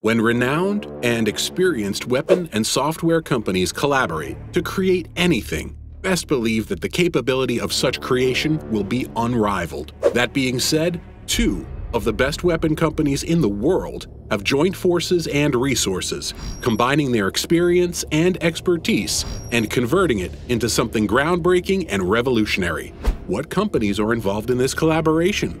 When renowned and experienced weapon and software companies collaborate to create anything, best believe that the capability of such creation will be unrivaled. That being said, two of the best weapon companies in the world have joined forces and resources, combining their experience and expertise and converting it into something groundbreaking and revolutionary. What companies are involved in this collaboration?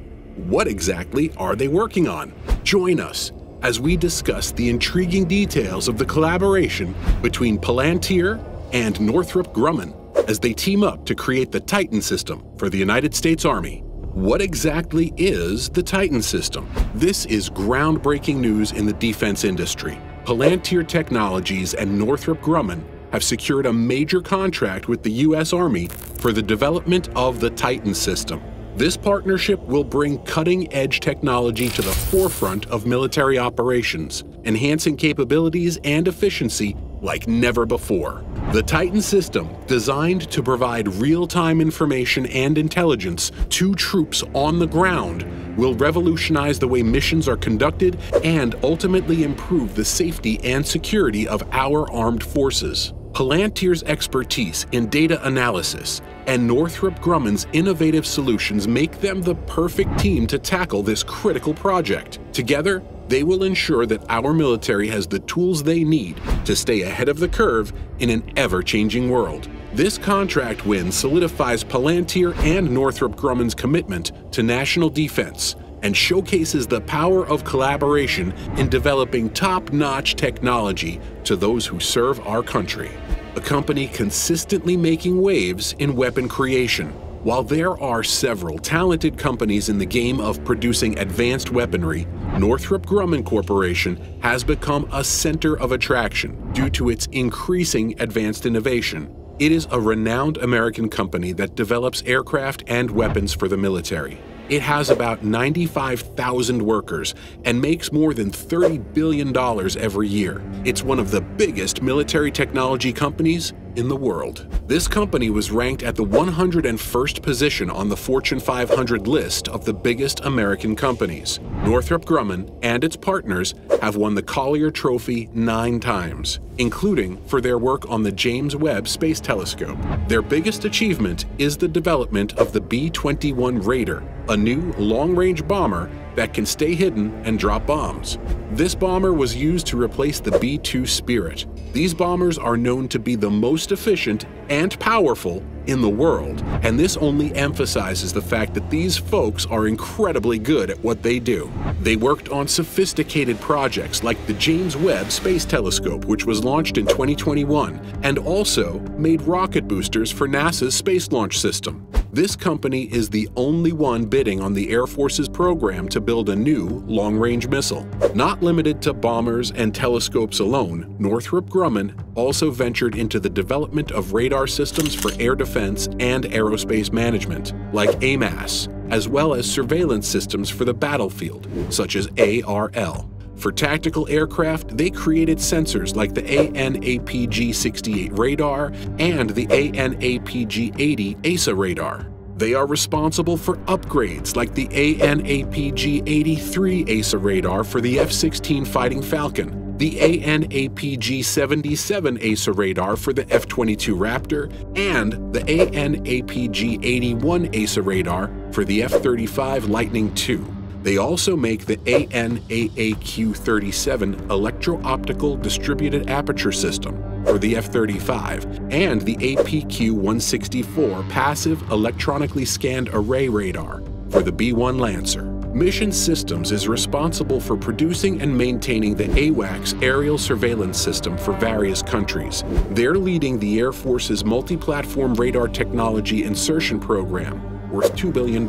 What exactly are they working on? Join us as we discuss the intriguing details of the collaboration between Palantir and Northrop Grumman as they team up to create the Titan system for the United States Army. What exactly is the Titan system? This is groundbreaking news in the defense industry. Palantir Technologies and Northrop Grumman have secured a major contract with the U.S. Army for the development of the Titan system. This partnership will bring cutting-edge technology to the forefront of military operations, enhancing capabilities and efficiency like never before. The Titan system, designed to provide real-time information and intelligence to troops on the ground, will revolutionize the way missions are conducted and ultimately improve the safety and security of our armed forces. Palantir's expertise in data analysis and Northrop Grumman's innovative solutions make them the perfect team to tackle this critical project. Together, they will ensure that our military has the tools they need to stay ahead of the curve in an ever-changing world. This contract win solidifies Palantir and Northrop Grumman's commitment to national defense and showcases the power of collaboration in developing top-notch technology to those who serve our country. A company consistently making waves in weapon creation. While there are several talented companies in the game of producing advanced weaponry, Northrop Grumman Corporation has become a center of attraction due to its increasing advanced innovation. It is a renowned American company that develops aircraft and weapons for the military. It has about 95,000 workers and makes more than $30 billion every year. It's one of the biggest military technology companies in the world. This company was ranked at the 101st position on the Fortune 500 list of the biggest American companies. Northrop Grumman and its partners have won the Collier Trophy nine times, including for their work on the James Webb Space Telescope. Their biggest achievement is the development of the B-21 Raider, a new long-range bomber that can stay hidden and drop bombs. This bomber was used to replace the B-2 Spirit. These bombers are known to be the most efficient and powerful in the world, and this only emphasizes the fact that these folks are incredibly good at what they do. They worked on sophisticated projects like the James Webb Space Telescope, which was launched in 2021, and also made rocket boosters for NASA's Space Launch System. This company is the only one bidding on the Air Force's program to build a new long-range missile. Not limited to bombers and telescopes alone, Northrop Grumman also ventured into the development of radar systems for air defense and aerospace management, like AMAS, as well as surveillance systems for the battlefield, such as ARL. For tactical aircraft, they created sensors like the AN/APG-68 radar and the AN/APG-80 AESA radar. They are responsible for upgrades like the AN/APG-83 AESA radar for the F-16 Fighting Falcon, the AN/APG-77 AESA radar for the F-22 Raptor, and the AN/APG-81 AESA radar for the F-35 Lightning II. They also make the AN/AAQ-37 electro-optical distributed aperture system for the F-35 and the APQ-164 passive electronically scanned array radar for the B-1 Lancer. Mission Systems is responsible for producing and maintaining the AWACS aerial surveillance system for various countries. They're leading the Air Force's multi-platform radar technology insertion program, worth $2 billion.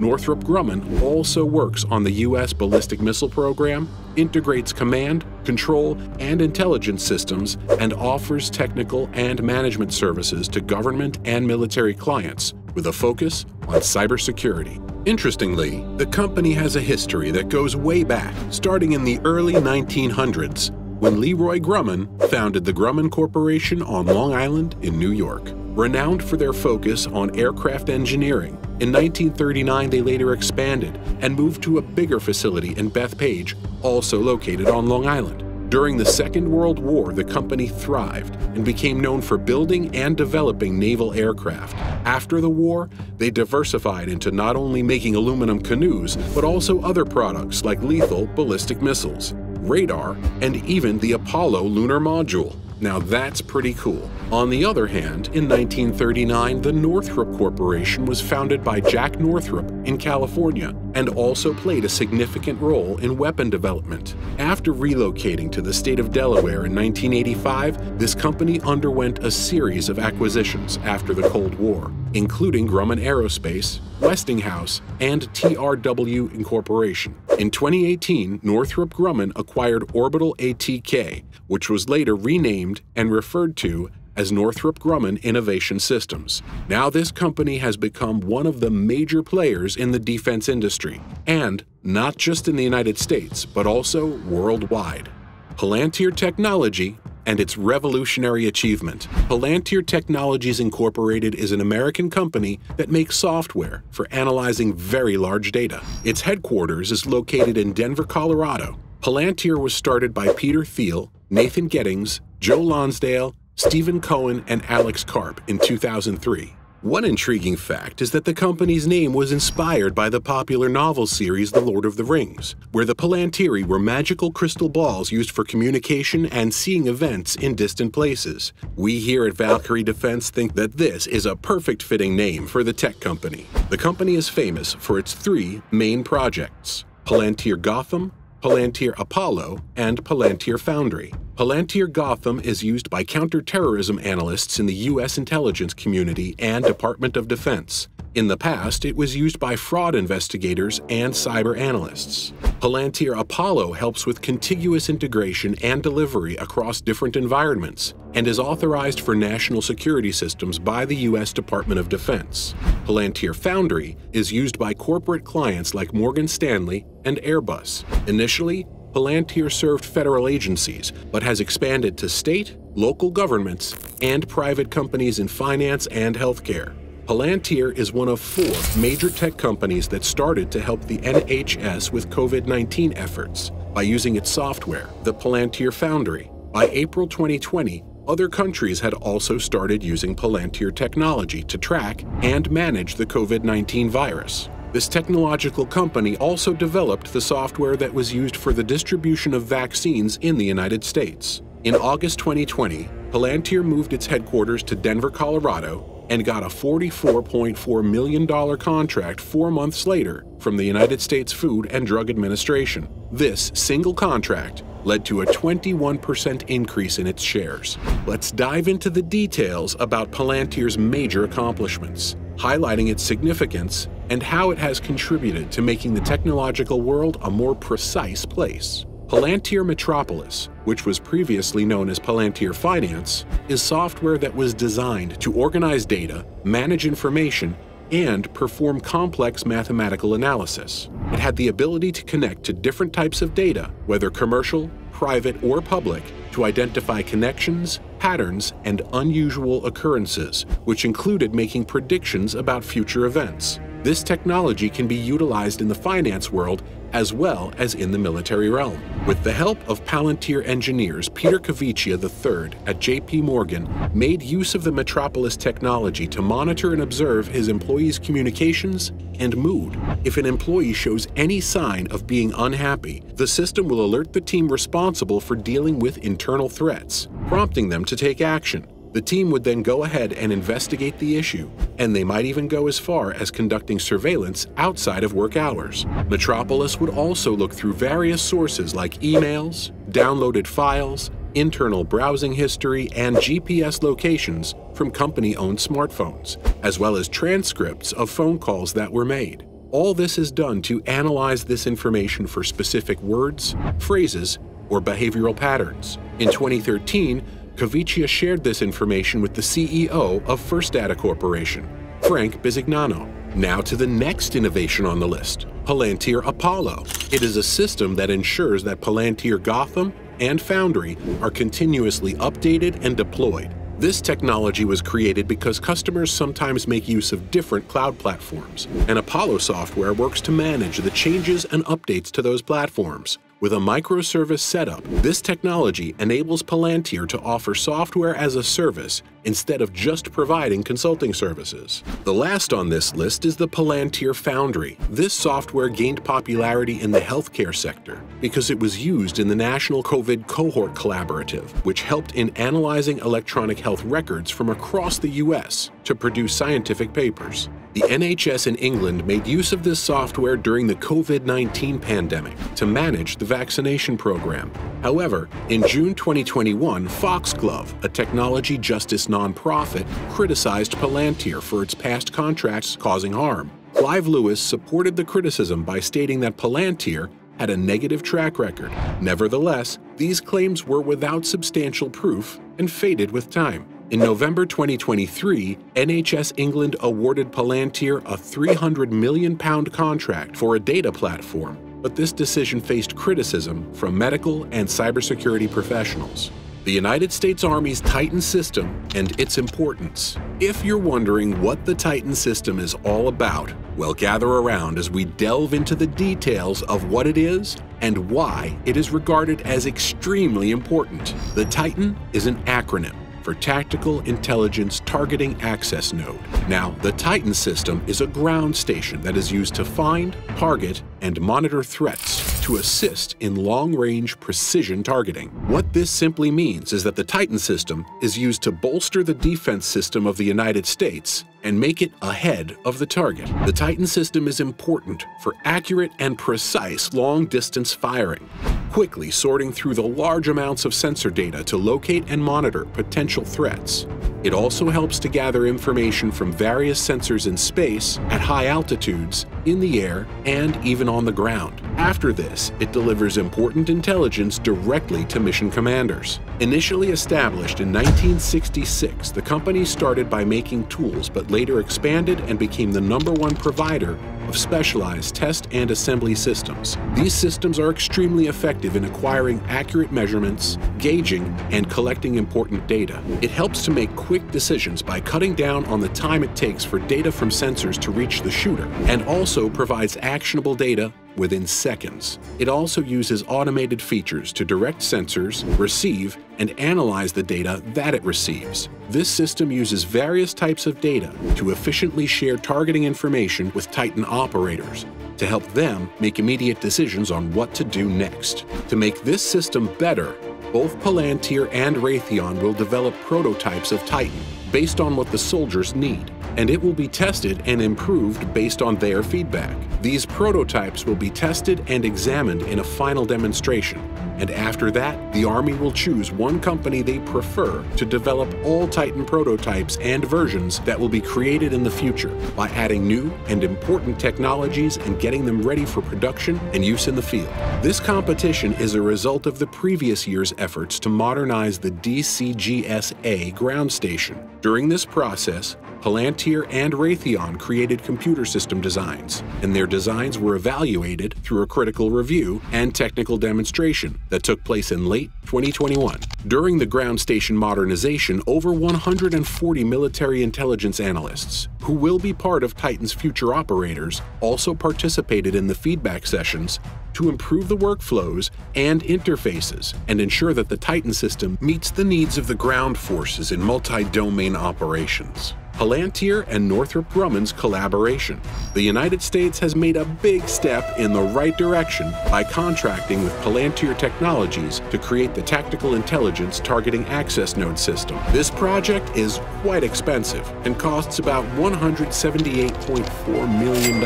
Northrop Grumman also works on the U.S. ballistic missile program, integrates command, control, and intelligence systems, and offers technical and management services to government and military clients with a focus on cybersecurity. Interestingly, the company has a history that goes way back, starting in the early 1900s, when Leroy Grumman founded the Grumman Corporation on Long Island in New York. Renowned for their focus on aircraft engineering, In 1939, they later expanded and moved to a bigger facility in Bethpage, also located on Long Island. During the Second World War, the company thrived and became known for building and developing naval aircraft. After the war, they diversified into not only making aluminum canoes, but also other products like lethal ballistic missiles, radar, and even the Apollo lunar module. Now that's pretty cool. On the other hand, in 1939, the Northrop Corporation was founded by Jack Northrop in California and also played a significant role in weapon development. After relocating to the state of Delaware in 1985, this company underwent a series of acquisitions after the Cold War, including Grumman Aerospace, Westinghouse, and TRW Incorporation. In 2018, Northrop Grumman acquired Orbital ATK, which was later renamed and referred to as Northrop Grumman Innovation Systems. Now this company has become one of the major players in the defense industry, and not just in the United States, but also worldwide. Palantir Technology and its revolutionary achievement. Palantir Technologies Incorporated is an American company that makes software for analyzing very large data. Its headquarters is located in Denver, Colorado. Palantir was started by Peter Thiel, Nathan Gettings, Joe Lonsdale, Stephen Cohen, and Alex Karp in 2003. One intriguing fact is that the company's name was inspired by the popular novel series The Lord of the Rings, where the Palantiri were magical crystal balls used for communication and seeing events in distant places. We here at Valkyrie Defense think that this is a perfect fitting name for the tech company. The company is famous for its three main projects Palantir Gotham, Palantir Apollo, and Palantir Foundry. Palantir Gotham is used by counterterrorism analysts in the U.S. intelligence community and Department of Defense. In the past, it was used by fraud investigators and cyber analysts. Palantir Apollo helps with contiguous integration and delivery across different environments and is authorized for national security systems by the U.S. Department of Defense. Palantir Foundry is used by corporate clients like Morgan Stanley and Airbus. Initially, Palantir served federal agencies, but has expanded to state, local governments, and private companies in finance and healthcare. Palantir is one of four major tech companies that started to help the NHS with COVID 19 efforts by using its software, the Palantir Foundry. By April 2020, other countries had also started using Palantir technology to track and manage the COVID 19 virus. This technological company also developed the software that was used for the distribution of vaccines in the United States. In August 2020, Palantir moved its headquarters to Denver, Colorado, and got a $44.4 million contract four months later from the United States Food and Drug Administration. This single contract led to a 21% increase in its shares. Let's dive into the details about Palantir's major accomplishments, highlighting its significance and how it has contributed to making the technological world a more precise place. Palantir Metropolis, which was previously known as Palantir Finance, is software that was designed to organize data, manage information, and perform complex mathematical analysis. It had the ability to connect to different types of data, whether commercial, private, or public, to identify connections, patterns, and unusual occurrences, which included making predictions about future events. This technology can be utilized in the finance world as well as in the military realm. With the help of Palantir engineers, Peter Cavicchia III at JP Morgan made use of the Metropolis technology to monitor and observe his employees' communications and mood. If an employee shows any sign of being unhappy, the system will alert the team responsible for dealing with internal threats, prompting them to take action. The team would then go ahead and investigate the issue, and they might even go as far as conducting surveillance outside of work hours. Metropolis would also look through various sources like emails, downloaded files, internal browsing history, and GPS locations from company owned smartphones, as well as transcripts of phone calls that were made. All this is done to analyze this information for specific words, phrases, or behavioral patterns. In 2013, Cavicchia shared this information with the CEO of First Data Corporation, Frank Bisignano. Now to the next innovation on the list, Palantir Apollo. It is a system that ensures that Palantir Gotham and Foundry are continuously updated and deployed. This technology was created because customers sometimes make use of different cloud platforms, and Apollo software works to manage the changes and updates to those platforms. With a microservice setup, this technology enables Palantir to offer software as a service instead of just providing consulting services. The last on this list is the Palantir Foundry. This software gained popularity in the healthcare sector because it was used in the National COVID Cohort Collaborative, which helped in analyzing electronic health records from across the U.S. to produce scientific papers. The NHS in England made use of this software during the COVID 19 pandemic to manage the vaccination program. However, in June 2021, Foxglove, a technology justice nonprofit, criticized Palantir for its past contracts causing harm. Clive Lewis supported the criticism by stating that Palantir had a negative track record. Nevertheless, these claims were without substantial proof and faded with time. In November 2023, NHS England awarded Palantir a £300 million contract for a data platform, but this decision faced criticism from medical and cybersecurity professionals. The United States Army's Titan system and its importance. If you're wondering what the Titan system is all about, well, gather around as we delve into the details of what it is and why it is regarded as extremely important. The Titan is an acronym for Tactical Intelligence Targeting Access Node. Now, the Titan system is a ground station that is used to find, target, and monitor threats to assist in long-range precision targeting. What this simply means is that the Titan system is used to bolster the defense system of the United States and make it ahead of the target. The Titan system is important for accurate and precise long-distance firing quickly sorting through the large amounts of sensor data to locate and monitor potential threats. It also helps to gather information from various sensors in space, at high altitudes, in the air, and even on the ground. After this, it delivers important intelligence directly to mission commanders. Initially established in 1966, the company started by making tools but later expanded and became the number one provider of specialized test and assembly systems. These systems are extremely effective in acquiring accurate measurements, gauging, and collecting important data. It helps to make quick decisions by cutting down on the time it takes for data from sensors to reach the shooter, and also provides actionable data within seconds. It also uses automated features to direct sensors, receive, and analyze the data that it receives. This system uses various types of data to efficiently share targeting information with Titan operators to help them make immediate decisions on what to do next. To make this system better, both Palantir and Raytheon will develop prototypes of Titan based on what the soldiers need and it will be tested and improved based on their feedback. These prototypes will be tested and examined in a final demonstration, and after that, the Army will choose one company they prefer to develop all Titan prototypes and versions that will be created in the future by adding new and important technologies and getting them ready for production and use in the field. This competition is a result of the previous year's efforts to modernize the DCGS-A ground station. During this process, Palantir and Raytheon created computer system designs, and their designs were evaluated through a critical review and technical demonstration that took place in late 2021. During the ground station modernization, over 140 military intelligence analysts, who will be part of Titan's future operators, also participated in the feedback sessions to improve the workflows and interfaces and ensure that the Titan system meets the needs of the ground forces in multi-domain operations. Palantir and Northrop Grumman's collaboration. The United States has made a big step in the right direction by contracting with Palantir Technologies to create the Tactical Intelligence Targeting Access Node system. This project is quite expensive and costs about $178.4 million.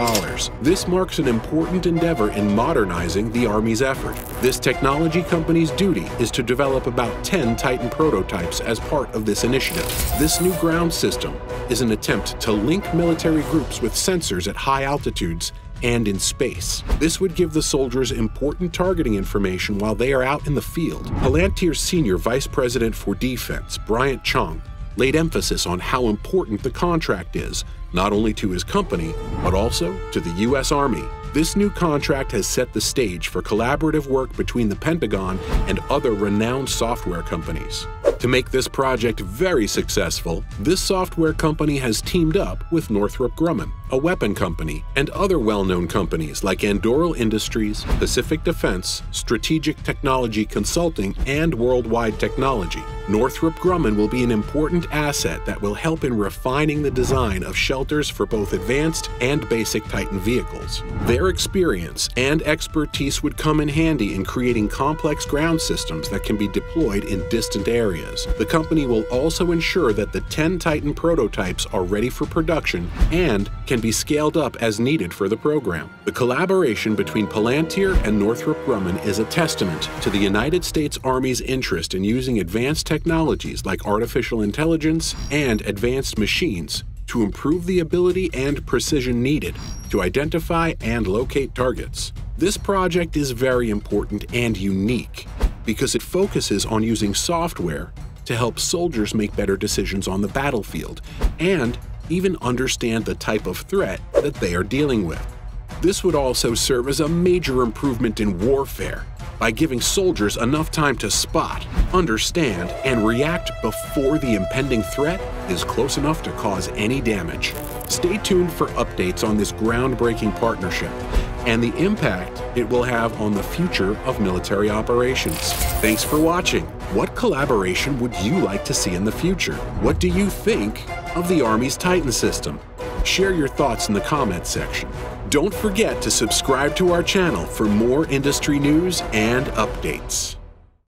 This marks an important endeavor in modernizing the Army's effort. This technology company's duty is to develop about 10 Titan prototypes as part of this initiative. This new ground system is an attempt to link military groups with sensors at high altitudes and in space. This would give the soldiers important targeting information while they are out in the field. Palantir's senior vice president for defense, Bryant Chong, laid emphasis on how important the contract is, not only to his company, but also to the U.S. Army. This new contract has set the stage for collaborative work between the Pentagon and other renowned software companies. To make this project very successful, this software company has teamed up with Northrop Grumman, a weapon company, and other well-known companies like Anduril Industries, Pacific Defense, Strategic Technology Consulting, and Worldwide Technology. Northrop Grumman will be an important asset that will help in refining the design of shelters for both advanced and basic Titan vehicles. Their experience and expertise would come in handy in creating complex ground systems that can be deployed in distant areas. The company will also ensure that the 10 Titan prototypes are ready for production and can be scaled up as needed for the program. The collaboration between Palantir and Northrop Grumman is a testament to the United States Army's interest in using advanced technologies like artificial intelligence and advanced machines to improve the ability and precision needed to identify and locate targets. This project is very important and unique because it focuses on using software to help soldiers make better decisions on the battlefield and even understand the type of threat that they are dealing with. This would also serve as a major improvement in warfare by giving soldiers enough time to spot, understand, and react before the impending threat is close enough to cause any damage. Stay tuned for updates on this groundbreaking partnership and the impact it will have on the future of military operations. Thanks for watching. What collaboration would you like to see in the future? What do you think of the Army's Titan system? Share your thoughts in the comments section. Don't forget to subscribe to our channel for more industry news and updates.